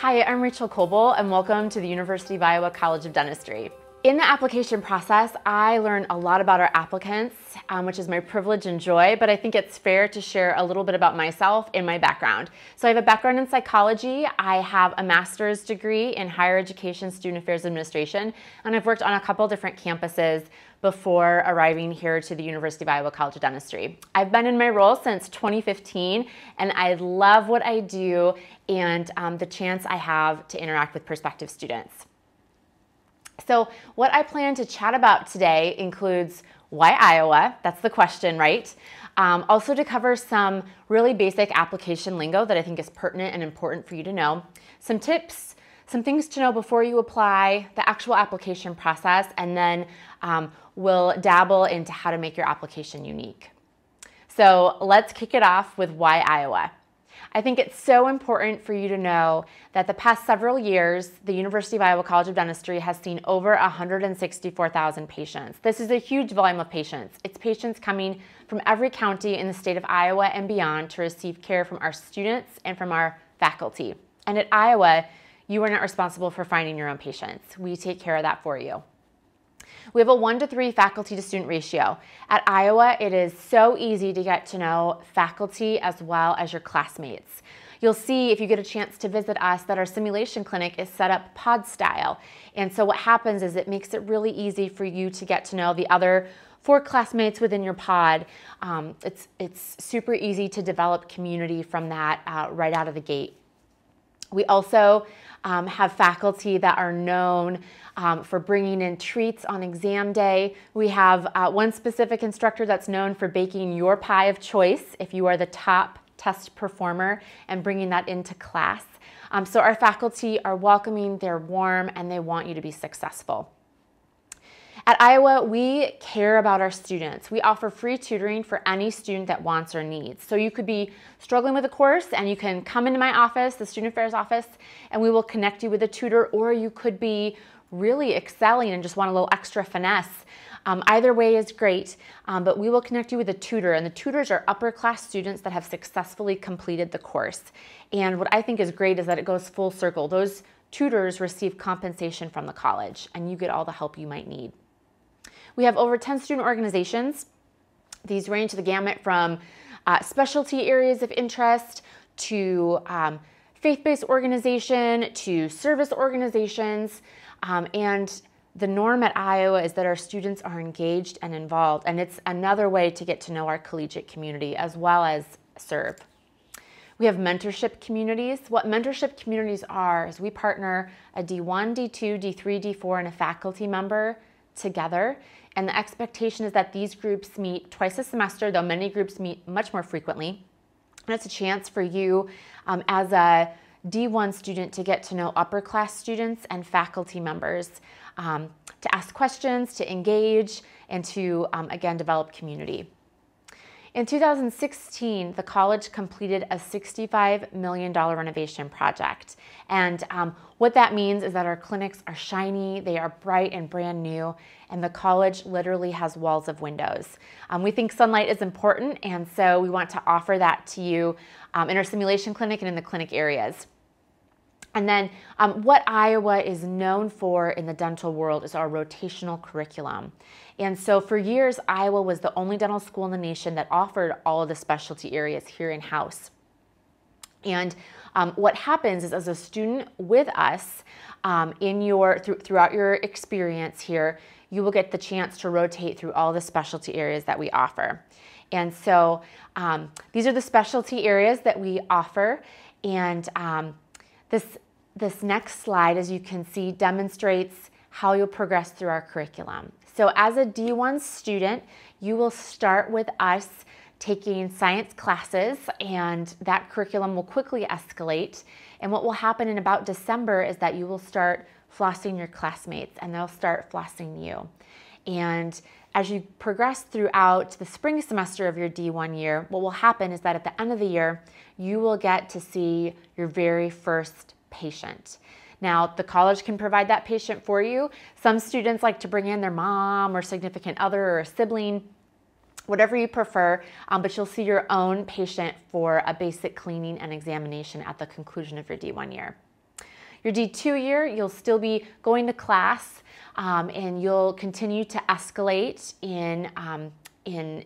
Hi, I'm Rachael Kowbel and welcome to the University of Iowa College of Dentistry. In the application process, I learn a lot about our applicants, um, which is my privilege and joy, but I think it's fair to share a little bit about myself and my background. So I have a background in psychology, I have a master's degree in higher education student affairs administration, and I've worked on a couple different campuses before arriving here to the University of Iowa College of Dentistry. I've been in my role since 2015, and I love what I do and um, the chance I have to interact with prospective students. So, what I plan to chat about today includes why Iowa? That's the question, right? Um, also, to cover some really basic application lingo that I think is pertinent and important for you to know, some tips, some things to know before you apply, the actual application process, and then um, we'll dabble into how to make your application unique. So, let's kick it off with why Iowa. I think it's so important for you to know that the past several years, the University of Iowa College of Dentistry has seen over 164,000 patients. This is a huge volume of patients. It's patients coming from every county in the state of Iowa and beyond to receive care from our students and from our faculty. And at Iowa, you are not responsible for finding your own patients. We take care of that for you. We have a one to three faculty to student ratio. At Iowa, it is so easy to get to know faculty as well as your classmates. You'll see if you get a chance to visit us that our simulation clinic is set up pod style. And so what happens is it makes it really easy for you to get to know the other four classmates within your pod. Um, it's, it's super easy to develop community from that uh, right out of the gate. We also um, have faculty that are known um, for bringing in treats on exam day. We have uh, one specific instructor that's known for baking your pie of choice if you are the top test performer and bringing that into class. Um, so our faculty are welcoming, they're warm, and they want you to be successful. At Iowa, we care about our students. We offer free tutoring for any student that wants or needs. So you could be struggling with a course and you can come into my office, the Student Affairs office, and we will connect you with a tutor, or you could be really excelling and just want a little extra finesse. Um, either way is great, um, but we will connect you with a tutor, and the tutors are upper class students that have successfully completed the course. And what I think is great is that it goes full circle. Those tutors receive compensation from the college, and you get all the help you might need. We have over 10 student organizations. These range the gamut from uh, specialty areas of interest to um, faith-based organization to service organizations. Um, and the norm at Iowa is that our students are engaged and involved, and it's another way to get to know our collegiate community as well as serve. We have mentorship communities. What mentorship communities are is we partner a D1, D2, D3, D4, and a faculty member together and the expectation is that these groups meet twice a semester, though many groups meet much more frequently. And it's a chance for you um, as a D1 student to get to know upper class students and faculty members, um, to ask questions, to engage, and to, um, again, develop community. In 2016, the college completed a $65 million renovation project. And um, what that means is that our clinics are shiny, they are bright and brand new, and the college literally has walls of windows. Um, we think sunlight is important, and so we want to offer that to you um, in our simulation clinic and in the clinic areas. And then um, what Iowa is known for in the dental world is our rotational curriculum. And so for years, Iowa was the only dental school in the nation that offered all of the specialty areas here in-house. And um, what happens is as a student with us um, in your th throughout your experience here, you will get the chance to rotate through all the specialty areas that we offer. And so um, these are the specialty areas that we offer. And um, this this next slide, as you can see, demonstrates how you'll progress through our curriculum. So as a D1 student, you will start with us taking science classes and that curriculum will quickly escalate. And what will happen in about December is that you will start flossing your classmates and they'll start flossing you. And as you progress throughout the spring semester of your D1 year, what will happen is that at the end of the year, you will get to see your very first patient. Now, the college can provide that patient for you. Some students like to bring in their mom or significant other or a sibling, whatever you prefer, um, but you'll see your own patient for a basic cleaning and examination at the conclusion of your D1 year. Your D2 year, you'll still be going to class um, and you'll continue to escalate in, um, in,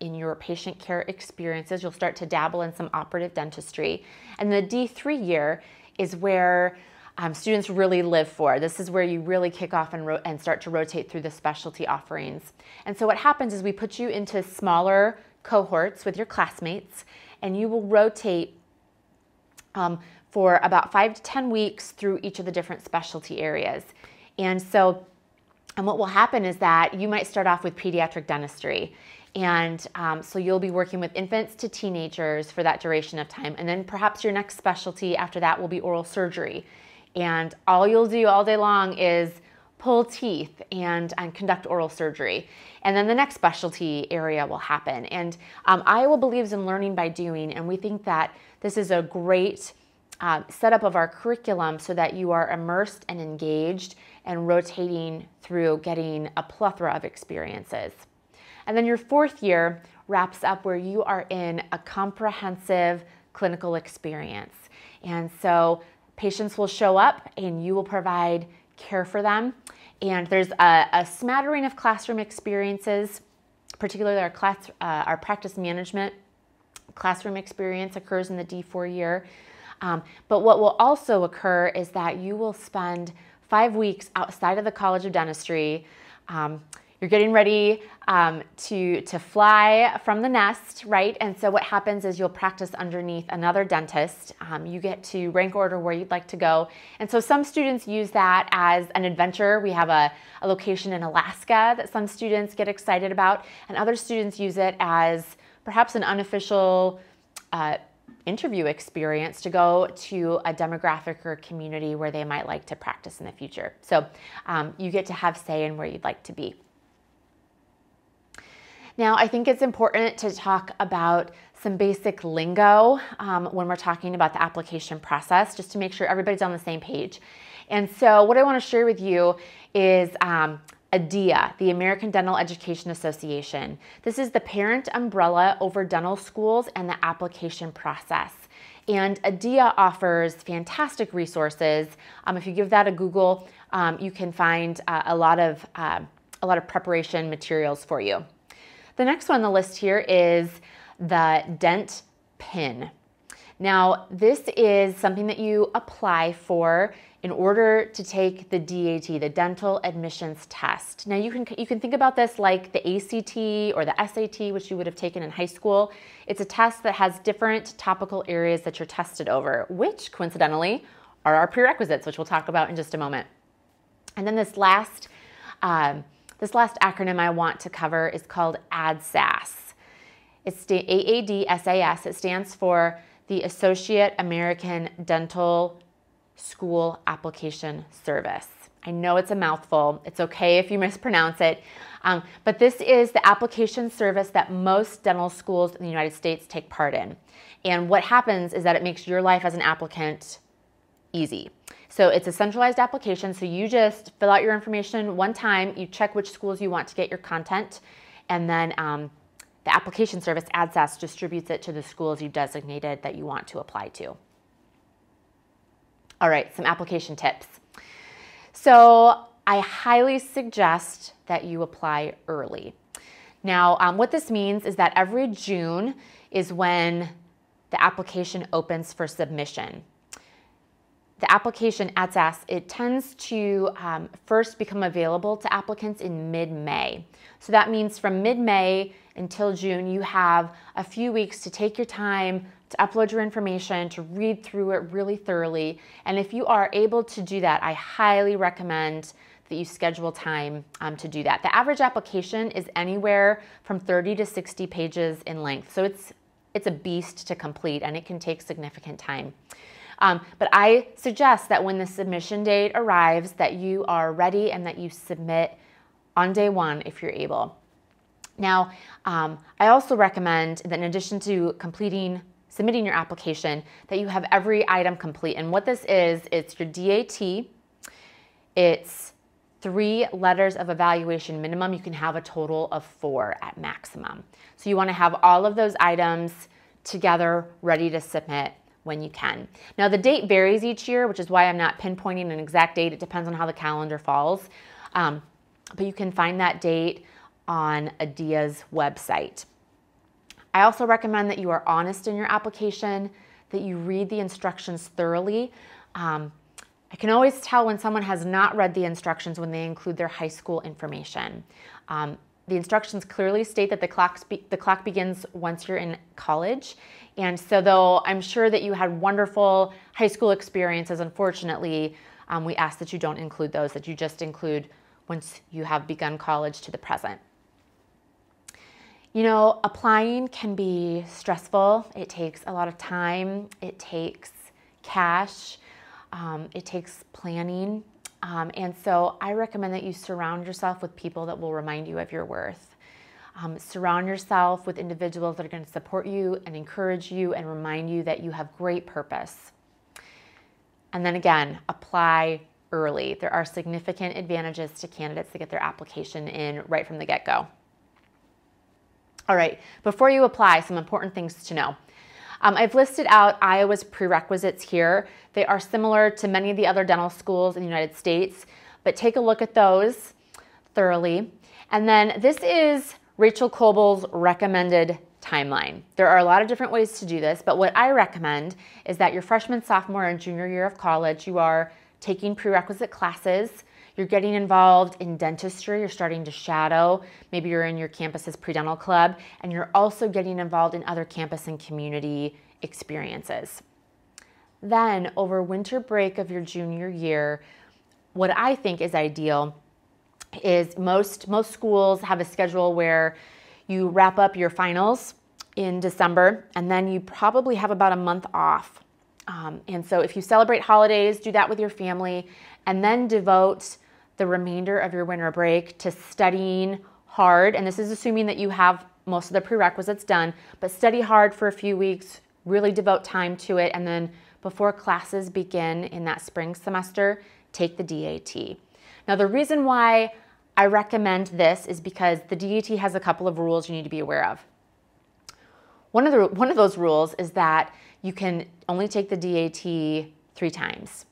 in your patient care experiences. You'll start to dabble in some operative dentistry. And the D3 year is where um, students really live for. This is where you really kick off and, and start to rotate through the specialty offerings. And so what happens is we put you into smaller cohorts with your classmates and you will rotate um, for about five to 10 weeks through each of the different specialty areas. And so, and what will happen is that you might start off with pediatric dentistry. And um, so you'll be working with infants to teenagers for that duration of time. And then perhaps your next specialty after that will be oral surgery. And all you'll do all day long is pull teeth and, and conduct oral surgery. And then the next specialty area will happen. And um, Iowa believes in learning by doing, and we think that this is a great uh, setup of our curriculum so that you are immersed and engaged and rotating through getting a plethora of experiences. And then your fourth year wraps up where you are in a comprehensive clinical experience. And so patients will show up and you will provide care for them. And there's a, a smattering of classroom experiences, particularly our, class, uh, our practice management classroom experience occurs in the D4 year. Um, but what will also occur is that you will spend five weeks outside of the College of Dentistry um, you're getting ready um, to, to fly from the nest, right? And so what happens is you'll practice underneath another dentist. Um, you get to rank order where you'd like to go. And so some students use that as an adventure. We have a, a location in Alaska that some students get excited about, and other students use it as perhaps an unofficial uh, interview experience to go to a demographic or community where they might like to practice in the future. So um, you get to have say in where you'd like to be. Now, I think it's important to talk about some basic lingo um, when we're talking about the application process, just to make sure everybody's on the same page. And so, what I want to share with you is um, ADEA, the American Dental Education Association. This is the parent umbrella over dental schools and the application process. And ADEA offers fantastic resources. Um, if you give that a Google, um, you can find uh, a lot of uh, a lot of preparation materials for you. The next one on the list here is the Dent Pin. Now, this is something that you apply for in order to take the DAT, the Dental Admissions Test. Now, you can, you can think about this like the ACT or the SAT, which you would have taken in high school. It's a test that has different topical areas that you're tested over, which coincidentally are our prerequisites, which we'll talk about in just a moment. And then this last um, this last acronym I want to cover is called ADSAS. It's A-A-D-S-A-S. It stands for the Associate American Dental School Application Service. I know it's a mouthful. It's okay if you mispronounce it. Um, but this is the application service that most dental schools in the United States take part in. And what happens is that it makes your life as an applicant easy. So it's a centralized application. So you just fill out your information one time, you check which schools you want to get your content, and then um, the application service, AADSAS, distributes it to the schools you've designated that you want to apply to. All right, some application tips. So I highly suggest that you apply early. Now, um, what this means is that every June is when the application opens for submission the application AADSAS, it tends to um, first become available to applicants in mid-May. So that means from mid-May until June, you have a few weeks to take your time to upload your information, to read through it really thoroughly. And if you are able to do that, I highly recommend that you schedule time um, to do that. The average application is anywhere from 30 to 60 pages in length. So it's, it's a beast to complete and it can take significant time. Um, but I suggest that when the submission date arrives that you are ready and that you submit on day one if you're able. Now, um, I also recommend that in addition to completing submitting your application that you have every item complete. And what this is, it's your DAT, it's three letters of evaluation minimum. You can have a total of four at maximum. So you wanna have all of those items together ready to submit when you can. Now, the date varies each year, which is why I'm not pinpointing an exact date. It depends on how the calendar falls. Um, but you can find that date on ADEA's website. I also recommend that you are honest in your application, that you read the instructions thoroughly. Um, I can always tell when someone has not read the instructions when they include their high school information. Um, the instructions clearly state that the clock, the clock begins once you're in college. And so, though I'm sure that you had wonderful high school experiences, unfortunately, um, we ask that you don't include those, that you just include once you have begun college to the present. You know, applying can be stressful. It takes a lot of time, it takes cash, um, it takes planning. Um, and so I recommend that you surround yourself with people that will remind you of your worth. Um, surround yourself with individuals that are going to support you and encourage you and remind you that you have great purpose. And then again, apply early. There are significant advantages to candidates to get their application in right from the get go. All right, before you apply, some important things to know. Um, I've listed out Iowa's prerequisites here. They are similar to many of the other dental schools in the United States, but take a look at those thoroughly. And then this is Rachael Kowbel's recommended timeline. There are a lot of different ways to do this, but what I recommend is that your freshman, sophomore, and junior year of college, you are taking prerequisite classes. You're getting involved in dentistry, you're starting to shadow, maybe you're in your campus's pre-dental club, and you're also getting involved in other campus and community experiences. Then, over winter break of your junior year, what I think is ideal is most most schools have a schedule where you wrap up your finals in December, and then you probably have about a month off. Um, and so, if you celebrate holidays, do that with your family, and then devote the remainder of your winter break to studying hard. And this is assuming that you have most of the prerequisites done, but study hard for a few weeks, really devote time to it, and then before classes begin in that spring semester, take the DAT. Now, the reason why I recommend this is because the DAT has a couple of rules you need to be aware of. One of, the, one of those rules is that you can only take the DAT three times.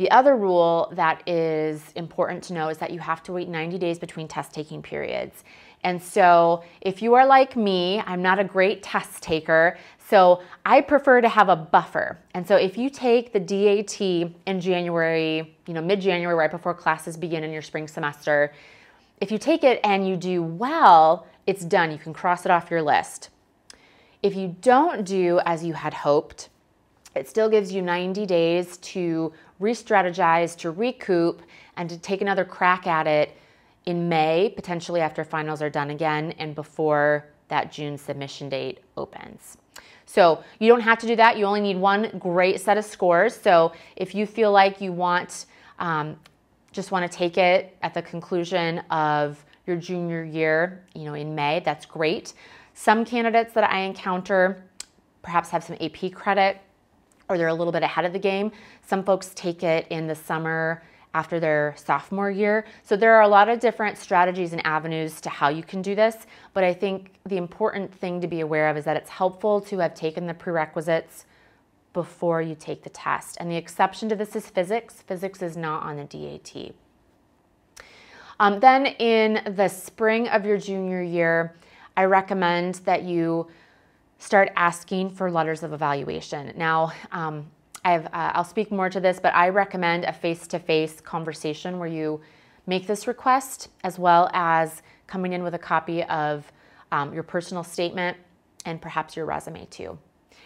The other rule that is important to know is that you have to wait 90 days between test taking periods. And so, if you are like me, I'm not a great test taker, so I prefer to have a buffer. And so, if you take the DAT in January, you know, mid January, right before classes begin in your spring semester, if you take it and you do well, it's done. You can cross it off your list. If you don't do as you had hoped, it still gives you 90 days to re strategize, to recoup, and to take another crack at it in May, potentially after finals are done again and before that June submission date opens. So you don't have to do that. You only need one great set of scores. So if you feel like you want, um, just want to take it at the conclusion of your junior year, you know, in May, that's great. Some candidates that I encounter perhaps have some AP credit or they're a little bit ahead of the game. Some folks take it in the summer after their sophomore year. So there are a lot of different strategies and avenues to how you can do this, but I think the important thing to be aware of is that it's helpful to have taken the prerequisites before you take the test. And the exception to this is physics. Physics is not on the DAT. Um, then in the spring of your junior year, I recommend that you start asking for letters of evaluation. Now, um, I've, uh, I'll speak more to this, but I recommend a face to face conversation where you make this request as well as coming in with a copy of um, your personal statement and perhaps your resume too.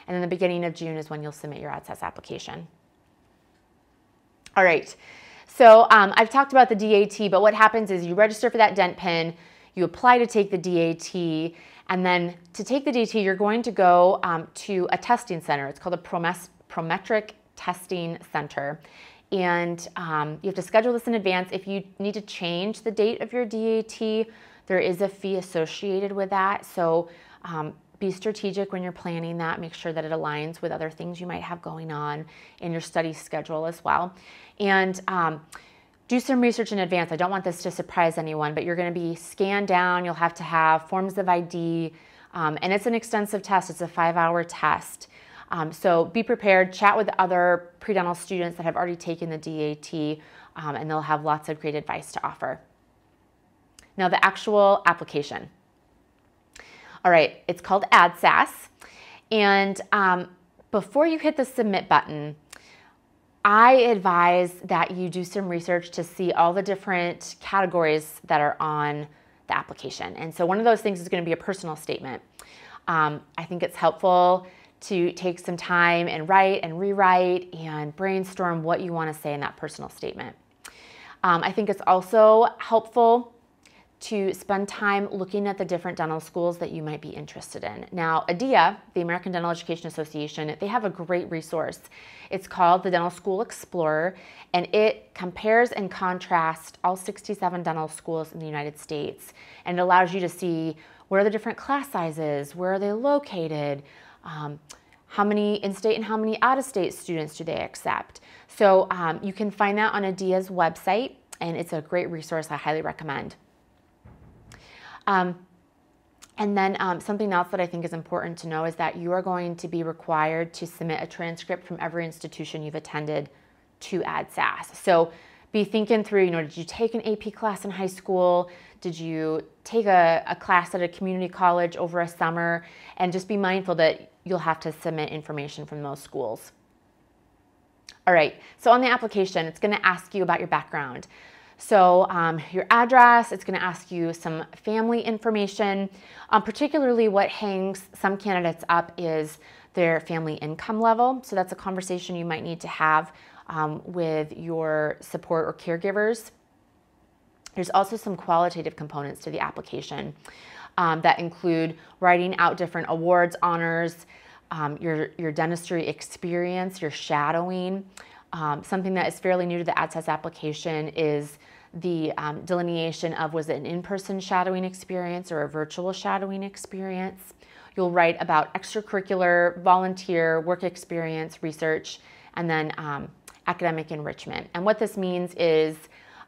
And then the beginning of June is when you'll submit your AADSAS application. All right, so um, I've talked about the DAT, but what happens is you register for that DENTPIN, you apply to take the DAT, and then to take the DT, you're going to go um, to a testing center. It's called a Promes- Prometric Testing Center. And um, you have to schedule this in advance. If you need to change the date of your DAT, there is a fee associated with that. So um, be strategic when you're planning that. Make sure that it aligns with other things you might have going on in your study schedule as well. And um, do some research in advance. I don't want this to surprise anyone, but you're going to be scanned down. You'll have to have forms of ID, um, and it's an extensive test. It's a five hour test. Um, so be prepared, chat with other pre-dental students that have already taken the DAT, um, and they'll have lots of great advice to offer. Now the actual application. All right, it's called ADSAS. And um, before you hit the submit button, I advise that you do some research to see all the different categories that are on the application. And so one of those things is going to be a personal statement. Um, I think it's helpful to take some time and write and rewrite and brainstorm what you want to say in that personal statement. Um, I think it's also helpful to spend time looking at the different dental schools that you might be interested in. Now, ADEA, the American Dental Education Association, they have a great resource. It's called the Dental School Explorer, and it compares and contrasts all 67 dental schools in the United States. And it allows you to see where are the different class sizes, where are they located, um, how many in-state and how many out-of-state students do they accept. So um, you can find that on ADEA's website, and it's a great resource I highly recommend. Um, and then um, something else that I think is important to know is that you are going to be required to submit a transcript from every institution you've attended to ADSAS. So be thinking through, you know, did you take an AP class in high school? Did you take a, a class at a community college over a summer? And just be mindful that you'll have to submit information from those schools. All right, so on the application, it's gonna ask you about your background. So um, your address, it's gonna ask you some family information. Um, particularly what hangs some candidates up is their family income level. So that's a conversation you might need to have um, with your support or caregivers. There's also some qualitative components to the application um, that include writing out different awards, honors, um, your, your dentistry experience, your shadowing. Um, something that is fairly new to the ADSAS application is the um, delineation of was it an in-person shadowing experience or a virtual shadowing experience. You'll write about extracurricular, volunteer, work experience, research, and then um, academic enrichment. And what this means is,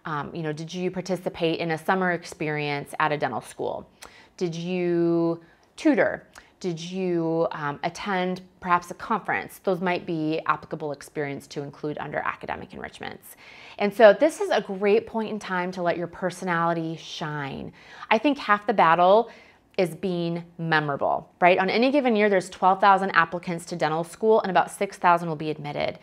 um, you know, did you participate in a summer experience at a dental school? Did you tutor? Did you um, attend perhaps a conference? Those might be applicable experience to include under academic enrichments. And so this is a great point in time to let your personality shine. I think half the battle is being memorable, right? On any given year, there's 12,000 applicants to dental school and about 6,000 will be admitted.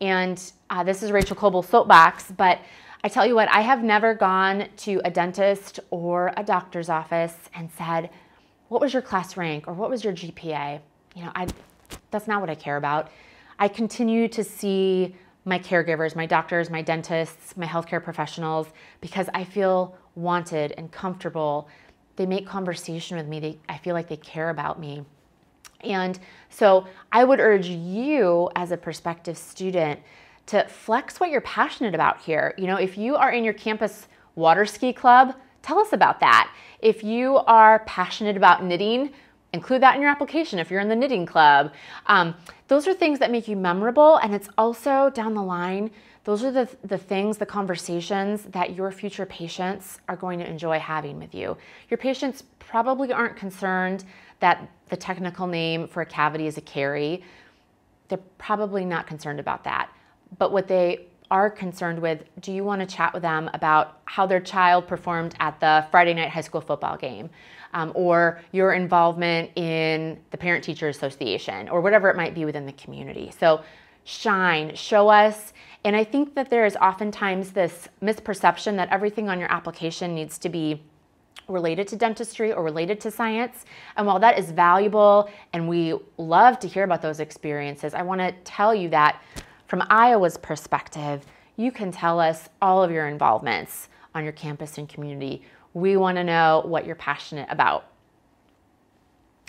And uh, this is Rachael Kowbel's soapbox, but I tell you what, I have never gone to a dentist or a doctor's office and said, what was your class rank or what was your GPA? You know, I, that's not what I care about. I continue to see my caregivers, my doctors, my dentists, my healthcare professionals, because I feel wanted and comfortable. They make conversation with me. They, I feel like they care about me. And so I would urge you as a prospective student to flex what you're passionate about here. You know, if you are in your campus water ski club, tell us about that. If you are passionate about knitting, include that in your application if you're in the knitting club. Um, those are things that make you memorable, and it's also down the line, those are the, the things, the conversations that your future patients are going to enjoy having with you. Your patients probably aren't concerned that the technical name for a cavity is a carie. They're probably not concerned about that. But what they are concerned with, do you want to chat with them about how their child performed at the Friday night high school football game? Um, or your involvement in the Parent Teacher Association, or whatever it might be within the community. So shine, show us. And I think that there is oftentimes this misperception that everything on your application needs to be related to dentistry or related to science. And while that is valuable and we love to hear about those experiences, I want to tell you that from Iowa's perspective, you can tell us all of your involvements on your campus and community. We want to know what you're passionate about.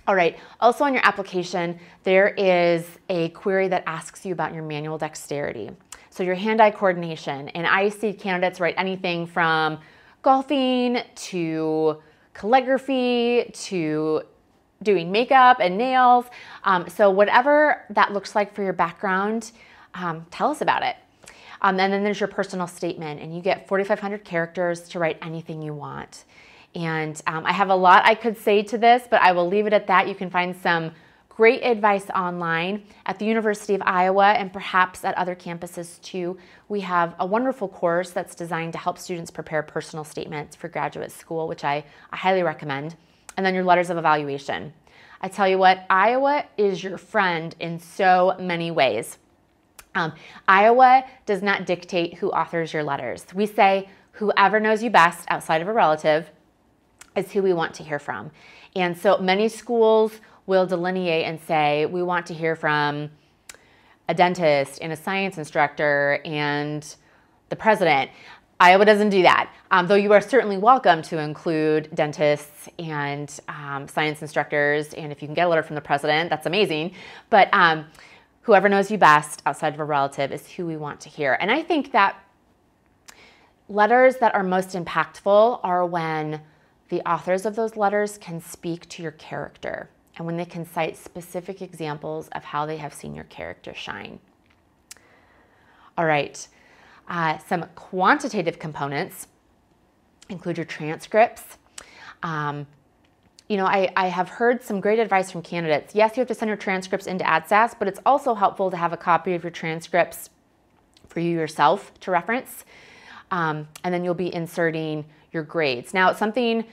All right, also on your application, there is a query that asks you about your manual dexterity. So your hand-eye coordination, and I see candidates write anything from golfing to calligraphy to doing makeup and nails. Um, so whatever that looks like for your background, um, tell us about it. Um, and then there's your personal statement, and you get 4,500 characters to write anything you want. And um, I have a lot I could say to this, but I will leave it at that. You can find some great advice online at the University of Iowa and perhaps at other campuses too. We have a wonderful course that's designed to help students prepare personal statements for graduate school, which I, I highly recommend. And then your letters of evaluation. I tell you what, Iowa is your friend in so many ways. Um, Iowa does not dictate who authors your letters. We say whoever knows you best outside of a relative is who we want to hear from. And so many schools will delineate and say, we want to hear from a dentist and a science instructor and the president. Iowa doesn't do that, um, though you are certainly welcome to include dentists and um, science instructors. And if you can get a letter from the president, that's amazing. But um, whoever knows you best outside of a relative is who we want to hear. And I think that letters that are most impactful are when the authors of those letters can speak to your character and when they can cite specific examples of how they have seen your character shine. All right, uh, some quantitative components include your transcripts. Um, you know, I, I have heard some great advice from candidates. Yes, you have to send your transcripts into AdSAS, but it's also helpful to have a copy of your transcripts for you yourself to reference. Um, and then you'll be inserting your grades. Now, it's something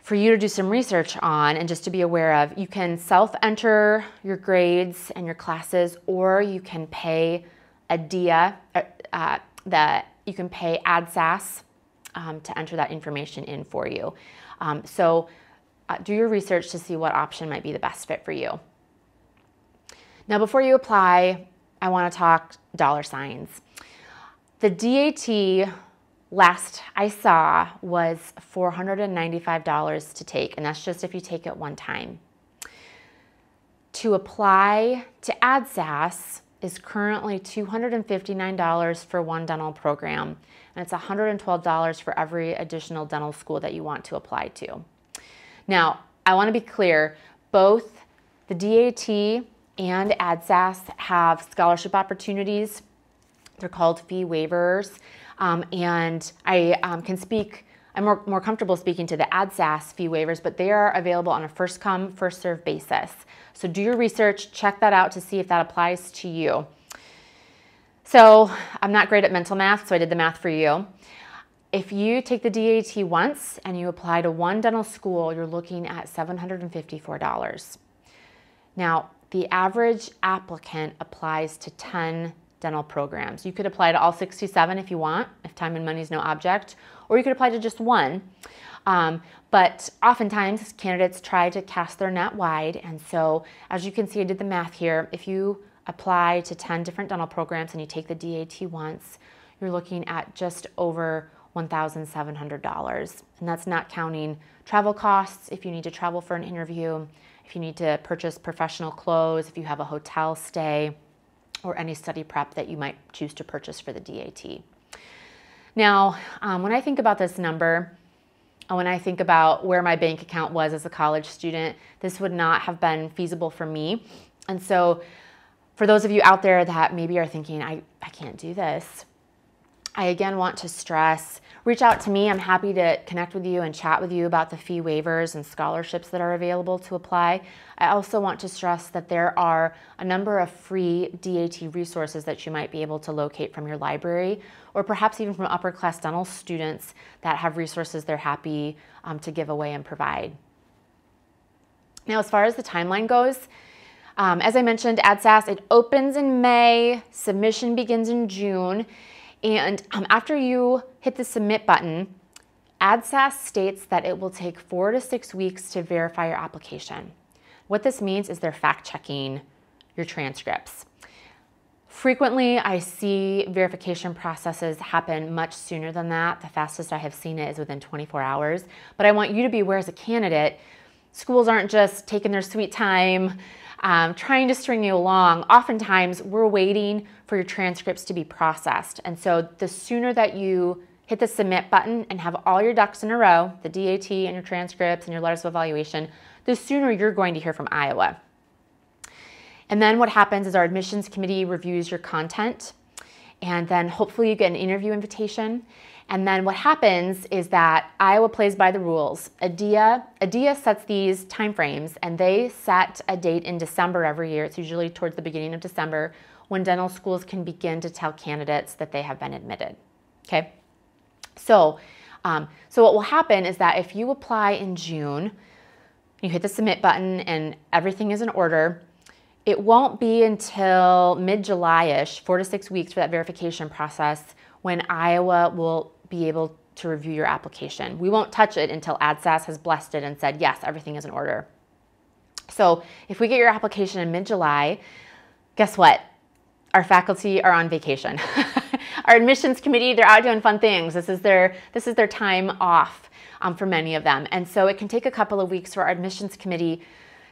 for you to do some research on and just to be aware of, you can self-enter your grades and your classes, or you can pay ADEA, uh, uh, that you can pay AdSAS um, to enter that information in for you. Um, so Uh, do your research to see what option might be the best fit for you. Now, before you apply, I want to talk dollar signs. The DAT last I saw was $495 to take, and that's just if you take it one time. To apply to AADSAS is currently $259 for one dental program, and it's $112 for every additional dental school that you want to apply to. Now, I want to be clear, both the DAT and ADSAS have scholarship opportunities. They're called fee waivers. Um, and I um, can speak, I'm more, more comfortable speaking to the ADSAS fee waivers, but they are available on a first come, first serve basis. So do your research, check that out to see if that applies to you. So I'm not great at mental math, so I did the math for you. If you take the DAT once and you apply to one dental school, you're looking at $754. Now, the average applicant applies to 10 dental programs. You could apply to all 67 if you want, if time and money is no object, or you could apply to just one. Um, but oftentimes candidates try to cast their net wide. And so as you can see, I did the math here. If you apply to 10 different dental programs and you take the DAT once, you're looking at just over $1,700. And that's not counting travel costs if you need to travel for an interview, if you need to purchase professional clothes, if you have a hotel stay, or any study prep that you might choose to purchase for the DAT. Now, um, when I think about this number, and when I think about where my bank account was as a college student, this would not have been feasible for me. And so, for those of you out there that maybe are thinking, I, I can't do this, I again want to stress reach out to me. I'm happy to connect with you and chat with you about the fee waivers and scholarships that are available to apply. I also want to stress that there are a number of free DAT resources that you might be able to locate from your library or perhaps even from upper class dental students that have resources they're happy um, to give away and provide. Now, as far as the timeline goes, um, as I mentioned, AdSAS, it opens in May, submission begins in June, and um, after you hit the submit button, AdSAS states that it will take four to six weeks to verify your application. What this means is they're fact checking your transcripts. Frequently, I see verification processes happen much sooner than that. The fastest I have seen it is within 24 hours. But I want you to be aware as a candidate, schools aren't just taking their sweet time um, trying to string you along, oftentimes we're waiting for your transcripts to be processed. And so the sooner that you hit the submit button and have all your ducks in a row, the DAT and your transcripts and your letters of evaluation, the sooner you're going to hear from Iowa. And then what happens is our admissions committee reviews your content and then hopefully you get an interview invitation. And then what happens is that Iowa plays by the rules. ADEA, ADEA sets these timeframes and they set a date in December every year. It's usually towards the beginning of December when dental schools can begin to tell candidates that they have been admitted. Okay? So, um, so what will happen is that if you apply in June, you hit the submit button and everything is in order, it won't be until mid-July-ish, four to six weeks for that verification process, when Iowa will be able to review your application. We won't touch it until ADSAS has blessed it and said, yes, everything is in order. So if we get your application in mid-July, guess what? Our faculty are on vacation. Our admissions committee, they're out doing fun things. This is their, this is their time off um, for many of them. And so it can take a couple of weeks for our admissions committee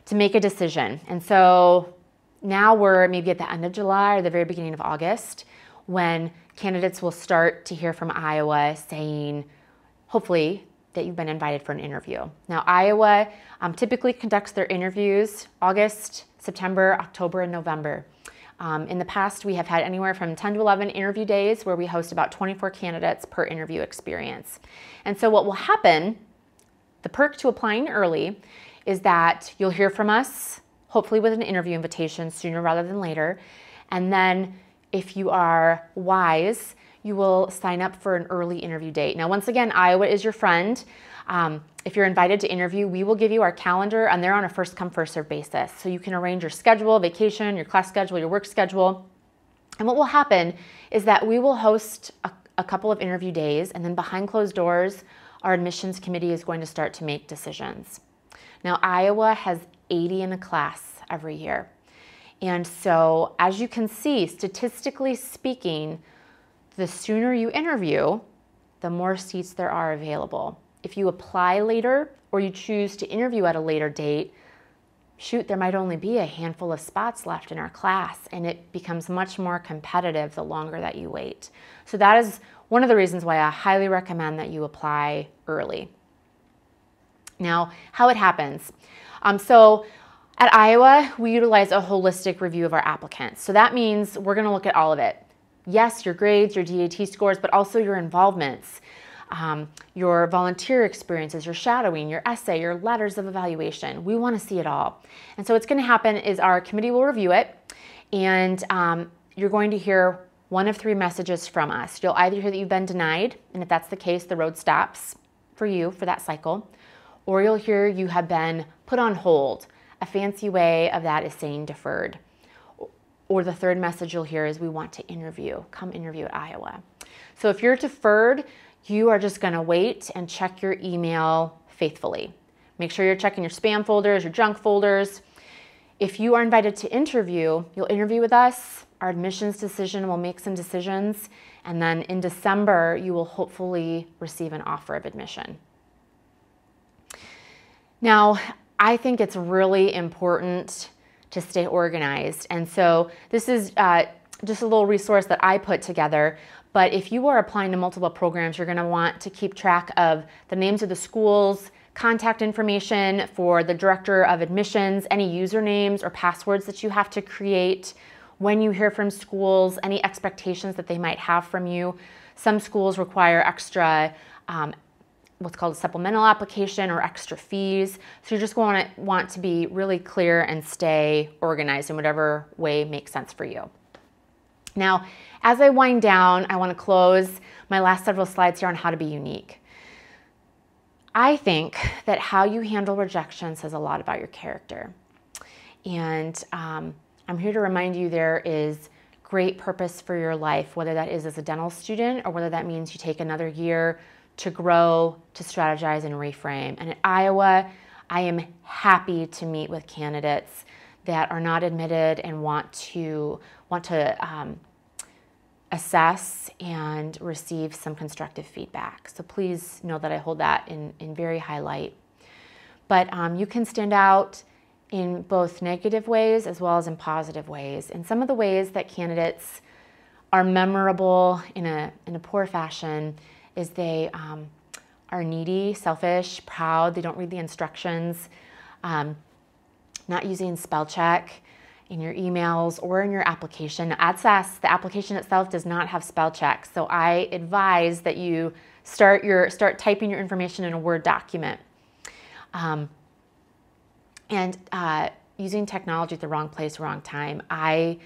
to make a decision. And so now we're maybe at the end of July or the very beginning of August when candidates will start to hear from Iowa saying, hopefully, that you've been invited for an interview. Now, Iowa um, typically conducts their interviews August, September, October, and November. Um, in the past, we have had anywhere from 10 to 11 interview days where we host about 24 candidates per interview experience. And so, what will happen, the perk to applying early, is that you'll hear from us, hopefully with an interview invitation sooner rather than later. And then, if you are wise, you will sign up for an early interview date. Now, once again, Iowa is your friend. Um, if you're invited to interview, we will give you our calendar and they're on a first come, first serve basis. So you can arrange your schedule, vacation, your class schedule, your work schedule. And what will happen is that we will host a, a couple of interview days and then behind closed doors, our admissions committee is going to start to make decisions. Now, Iowa has 80 in a class every year. And so, as you can see, statistically speaking, the sooner you interview, the more seats there are available. If you apply later or you choose to interview at a later date, shoot, there might only be a handful of spots left in our class, and it becomes much more competitive the longer that you wait. So, that is one of the reasons why I highly recommend that you apply early. Now, how it happens. Um, so, at Iowa, we utilize a holistic review of our applicants. So that means we're going to look at all of it. Yes, your grades, your DAT scores, but also your involvements um, your volunteer experiences, your shadowing, your essay, your letters of evaluation. We want to see it all. And so what's going to happen is our committee will review it and um, you're going to hear one of three messages from us. You'll either hear that you've been denied, and if that's the case, the road stops for you for that cycle, or you'll hear you have been put on hold. A fancy way of that is saying deferred. Or the third message you'll hear is we want to interview. Come interview at Iowa. So if you're deferred, you are just gonna wait and check your email faithfully. Make sure you're checking your spam folders, your junk folders. If you are invited to interview, you'll interview with us. Our admissions decision will make some decisions. And then in December, you will hopefully receive an offer of admission. Now, I think it's really important to stay organized. And so this is uh, just a little resource that I put together. But if you are applying to multiple programs, you're going to want to keep track of the names of the schools, contact information for the director of admissions, any usernames or passwords that you have to create when you hear from schools, any expectations that they might have from you. Some schools require extra um, what's called a supplemental application or extra fees. So you're just going to want to be really clear and stay organized in whatever way makes sense for you. Now, as I wind down, I want to close my last several slides here on how to be unique. I think that how you handle rejection says a lot about your character. And um, I'm here to remind you there is great purpose for your life, whether that is as a dental student or whether that means you take another year to grow, to strategize, and reframe. And at Iowa, I am happy to meet with candidates that are not admitted and want to want to um, assess and receive some constructive feedback. So please know that I hold that in, in very high light. But um, you can stand out in both negative ways as well as in positive ways. And some of the ways that candidates are memorable in a, in a poor fashion is they um, are needy, selfish, proud, they don't read the instructions, um, not using spell check, in your emails or in your application. AdSAS, the application itself does not have spell check. So I advise that you start your start typing your information in a Word document. Um, and uh, using technology at the wrong place, wrong time. I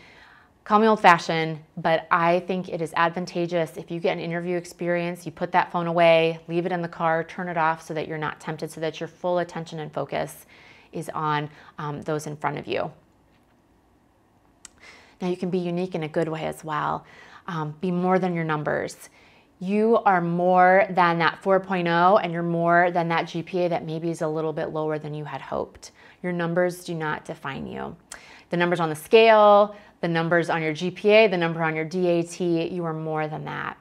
call me old fashioned, but I think it is advantageous if you get an interview experience, you put that phone away, leave it in the car, turn it off so that you're not tempted, so that your full attention and focus is on um, those in front of you. Now, you can be unique in a good way as well. Um, be more than your numbers. You are more than that 4.0, and you're more than that GPA that maybe is a little bit lower than you had hoped. Your numbers do not define you. The numbers on the scale, the numbers on your GPA, the number on your DAT, you are more than that.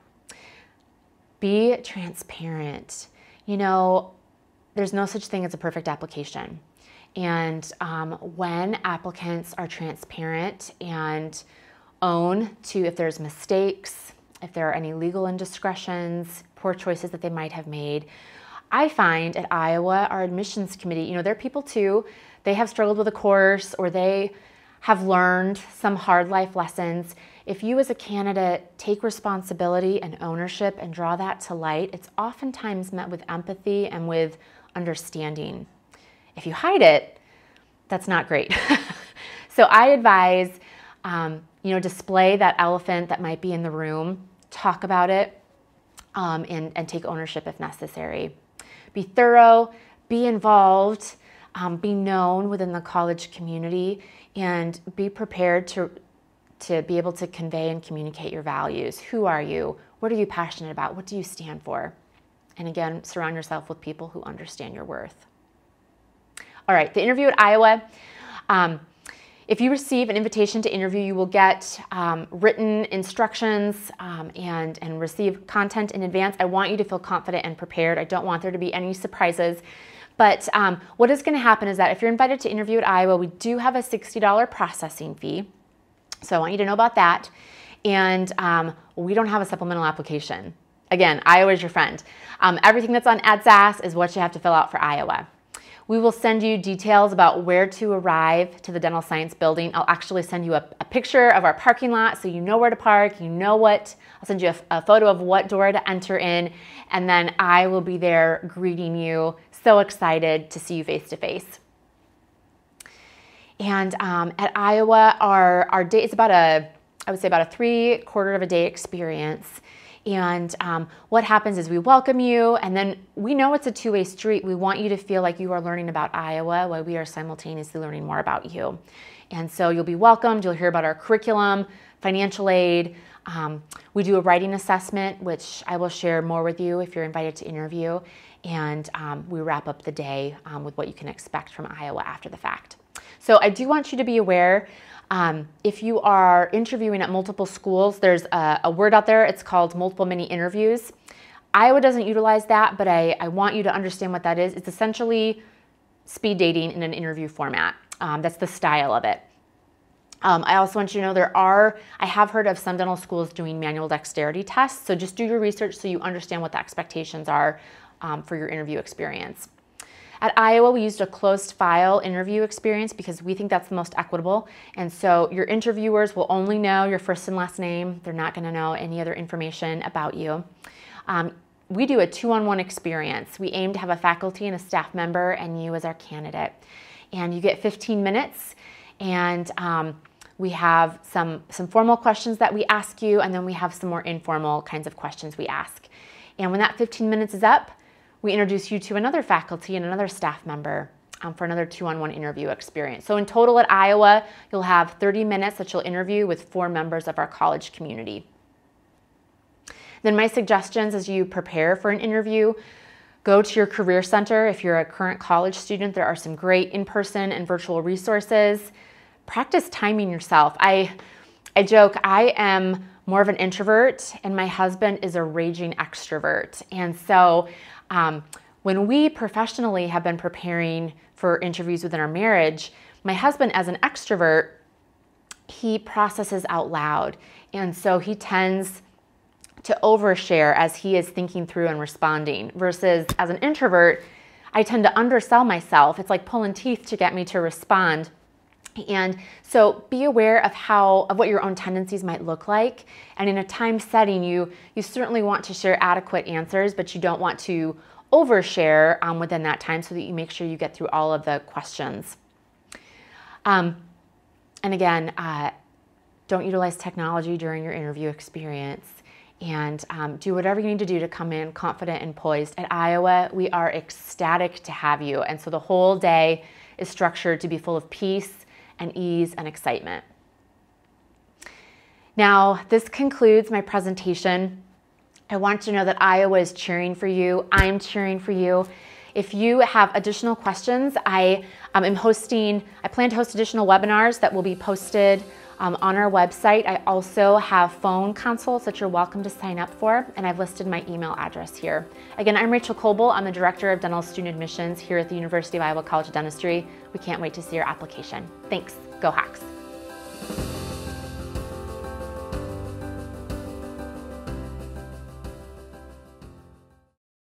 Be transparent. You know, there's no such thing as a perfect application. And um, when applicants are transparent and own to if there's mistakes, if there are any legal indiscretions, poor choices that they might have made, I find at Iowa, our admissions committee, you know, they're people too. They have struggled with a course or they have learned some hard life lessons. If you as a candidate take responsibility and ownership and draw that to light, it's oftentimes met with empathy and with understanding. If you hide it, that's not great. so I advise, um, you know, display that elephant that might be in the room, talk about it, um, and, and take ownership if necessary. Be thorough, be involved, um, be known within the college community, and be prepared to, to be able to convey and communicate your values. Who are you? What are you passionate about? What do you stand for? And again, surround yourself with people who understand your worth. All right, the interview at Iowa. Um, if you receive an invitation to interview, you will get um, written instructions um, and, and receive content in advance. I want you to feel confident and prepared. I don't want there to be any surprises. But um, what is going to happen is that if you're invited to interview at Iowa, we do have a $60 processing fee. So I want you to know about that. And um, we don't have a supplemental application. Again, Iowa is your friend. Um, everything that's on AADSAS is what you have to fill out for Iowa. We will send you details about where to arrive to the dental science building. I'll actually send you a, a picture of our parking lot so you know where to park, you know what, I'll send you a, a photo of what door to enter in, and then I will be there greeting you. So excited to see you face to face. And um, at Iowa, our, our day is about a, I would say about a three quarter of a day experience. And um, what happens is we welcome you, and then we know it's a two way street. We want you to feel like you are learning about Iowa while we are simultaneously learning more about you. And so you'll be welcomed, you'll hear about our curriculum, financial aid. Um, we do a writing assessment, which I will share more with you if you're invited to interview. And um, we wrap up the day um, with what you can expect from Iowa after the fact. So I do want you to be aware um, if you are interviewing at multiple schools, there's a, a, word out there, it's called multiple mini interviews. Iowa doesn't utilize that, but I, I want you to understand what that is. It's essentially speed dating in an interview format. Um, that's the style of it. Um, I also want you to know there are, I have heard of some dental schools doing manual dexterity tests, so just do your research so you understand what the expectations are um, for your interview experience. At Iowa, we used a closed file interview experience because we think that's the most equitable. And so your interviewers will only know your first and last name. They're not going to know any other information about you. Um, we do a two-on-one experience. We aim to have a faculty and a staff member and you as our candidate. And you get 15 minutes and um, we have some, some formal questions that we ask you and then we have some more informal kinds of questions we ask. And when that 15 minutes is up, we introduce you to another faculty and another staff member um, for another two-on-one interview experience. So in total at Iowa, you'll have 30 minutes that you'll interview with four members of our college community. Then my suggestions as you prepare for an interview, go to your career center. If you're a current college student, there are some great in-person and virtual resources. Practice timing yourself. I, I joke, I am more of an introvert and my husband is a raging extrovert. And so um, when we professionally have been preparing for interviews within our marriage, my husband, as an extrovert, he processes out loud. And so he tends to overshare as he is thinking through and responding, versus as an introvert, I tend to undersell myself. It's like pulling teeth to get me to respond. And so be aware of how of what your own tendencies might look like. And in a time setting, you you certainly want to share adequate answers, but you don't want to overshare um, within that time so that you make sure you get through all of the questions. Um, and again, uh, don't utilize technology during your interview experience and um, do whatever you need to do to come in confident and poised. At Iowa, we are ecstatic to have you. And so the whole day is structured to be full of peace and ease and excitement. Now, this concludes my presentation. I want you to know that Iowa is cheering for you. I'm cheering for you. If you have additional questions, I um, am hosting, I plan to host additional webinars that will be posted um, on our website. I also have phone consults that you're welcome to sign up for, and I've listed my email address here. Again, I'm Rachael Kowbel. I'm the Director of Dental Student Admissions here at the University of Iowa College of Dentistry. We can't wait to see your application. Thanks. Go Hawks.